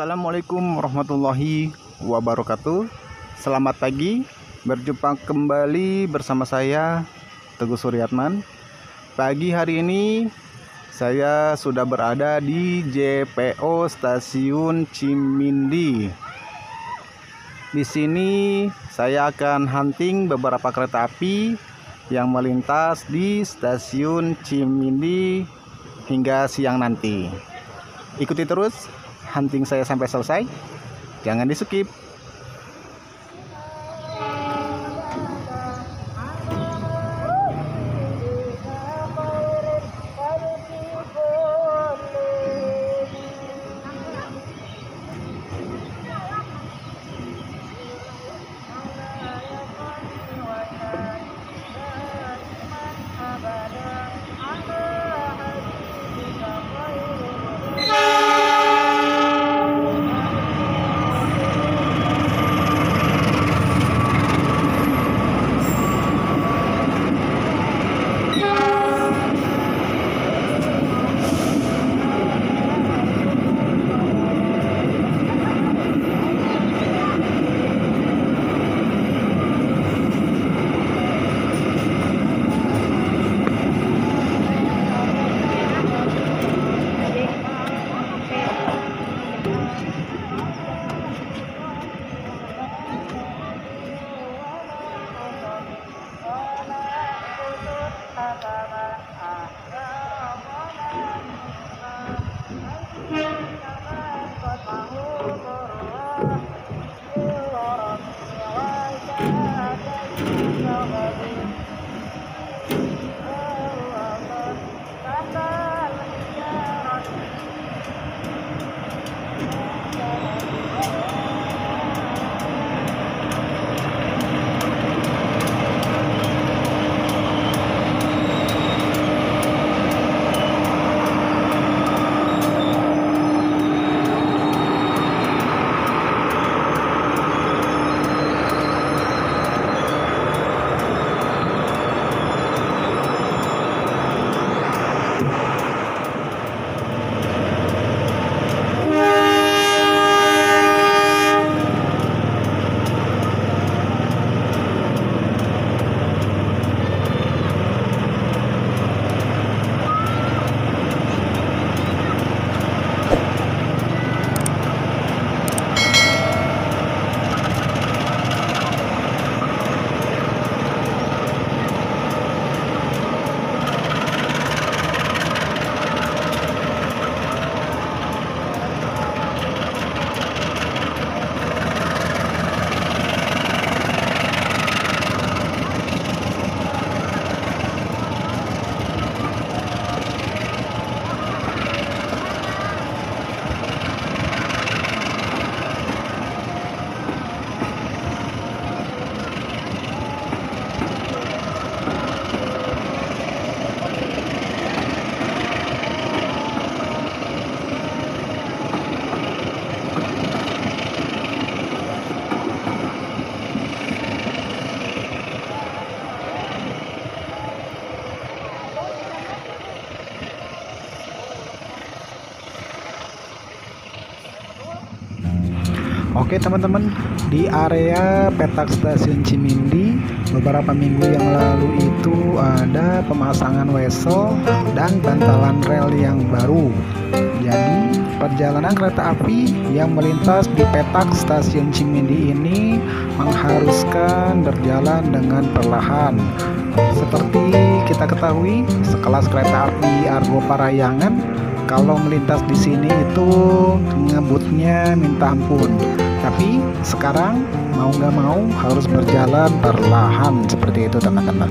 Assalamualaikum warahmatullahi wabarakatuh. Selamat pagi. Berjumpa kembali bersama saya Teguh Suryatman. Pagi hari ini Saya sudah berada di JPO Stasiun Cimindi. Di sini saya akan hunting beberapa kereta api yang melintas di stasiun Cimindi hingga siang nanti. Ikuti terus hunting saya sampai selesai. Jangan di skip. Oke teman-teman, di area petak stasiun Cimindi beberapa minggu yang lalu itu ada pemasangan wesel dan bantalan rel yang baru. Jadi perjalanan kereta api yang melintas di petak stasiun Cimindi ini mengharuskan berjalan dengan perlahan. Seperti kita ketahui, sekelas kereta api Argo Parayangan kalau melintas di sini itu ngebutnya minta ampun tapi sekarang mau nggak mau harus berjalan perlahan seperti itu teman-teman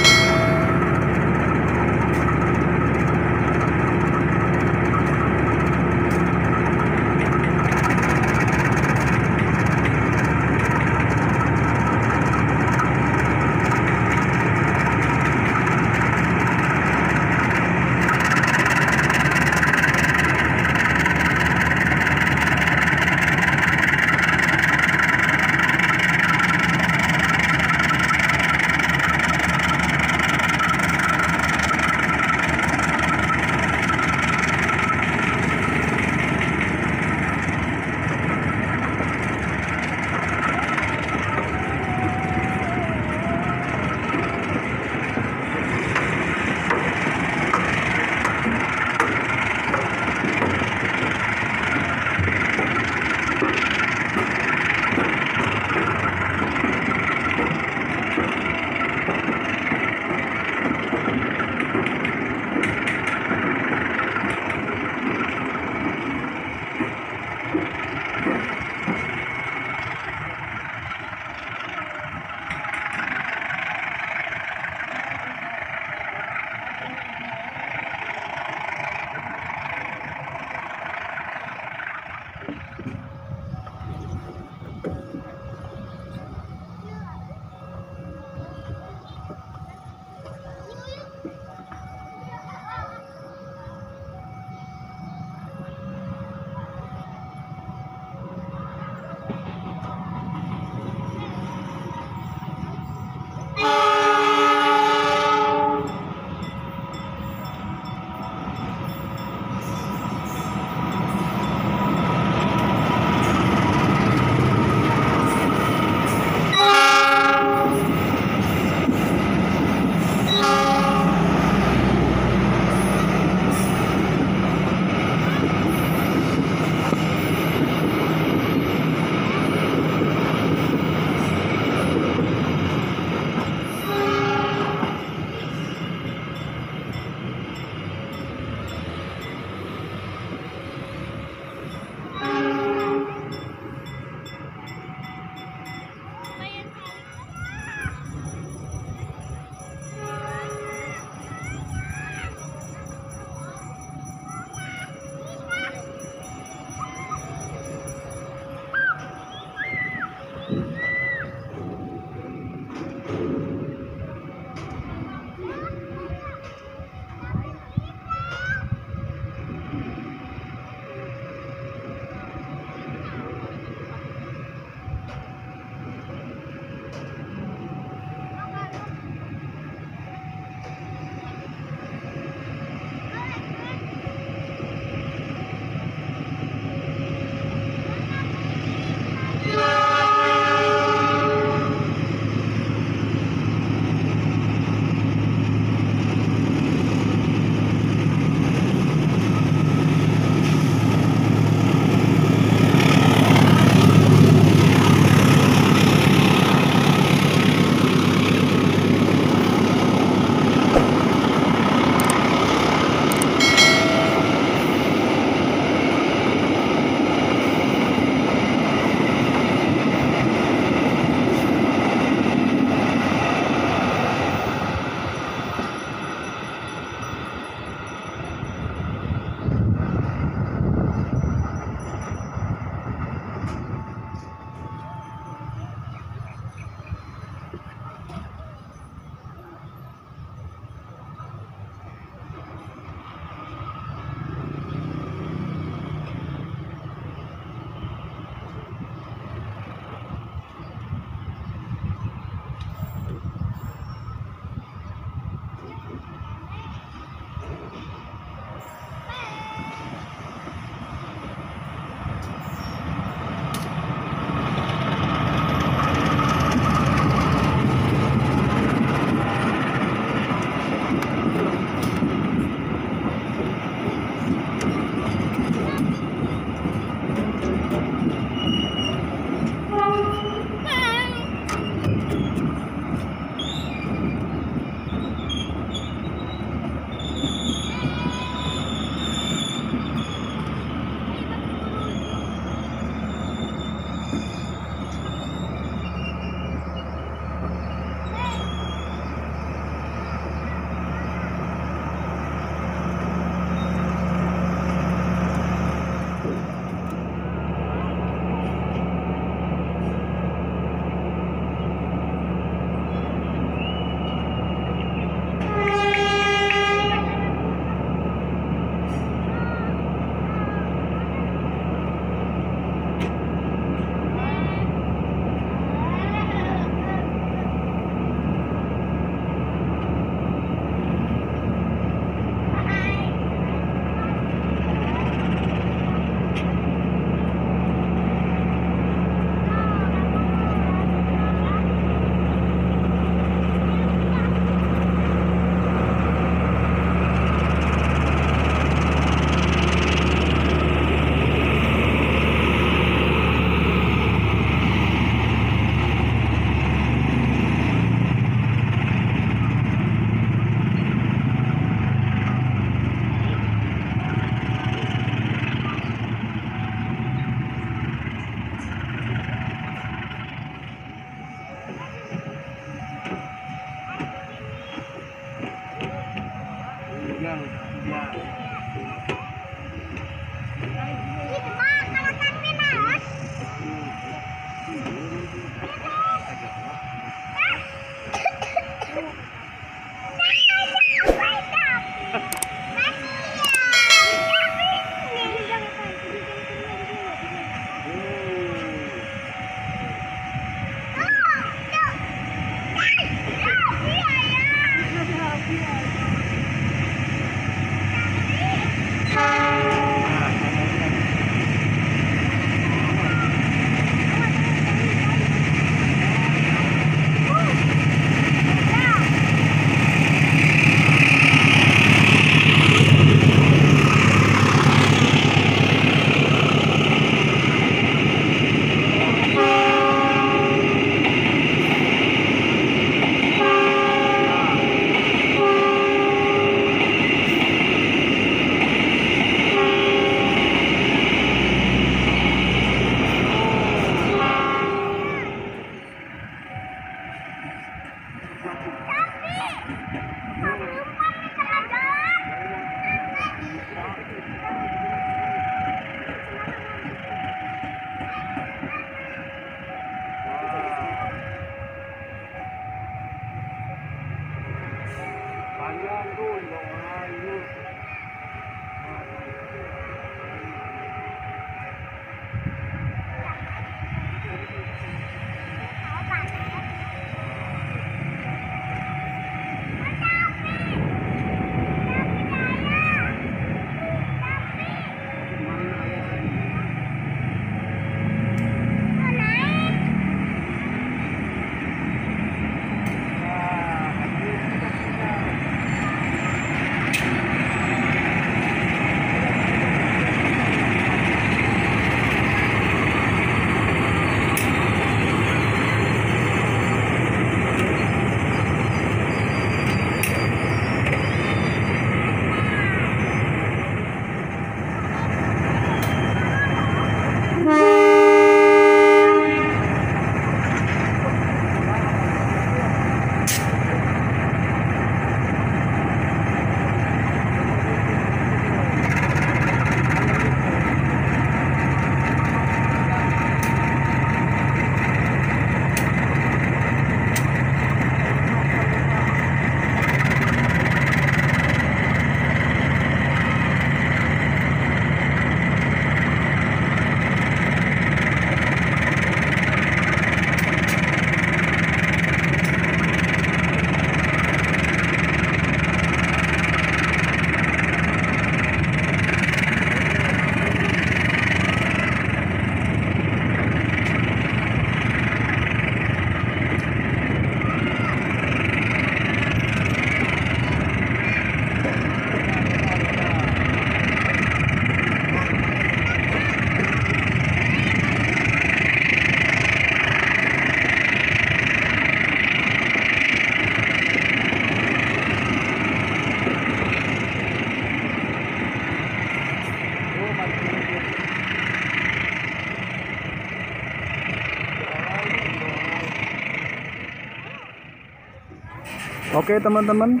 Oke teman-teman,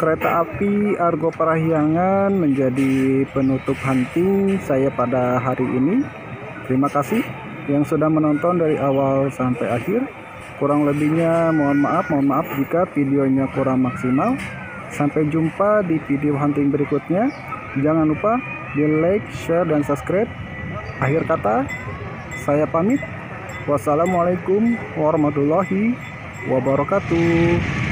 kereta api Argo Parahyangan menjadi penutup hunting saya pada hari ini. Terima kasih yang sudah menonton dari awal sampai akhir. Kurang lebihnya mohon maaf, mohon maaf jika videonya kurang maksimal. Sampai jumpa di video hunting berikutnya. Jangan lupa di like, share, dan subscribe. Akhir kata, saya pamit. Wassalamualaikum warahmatullahi wabarakatuh.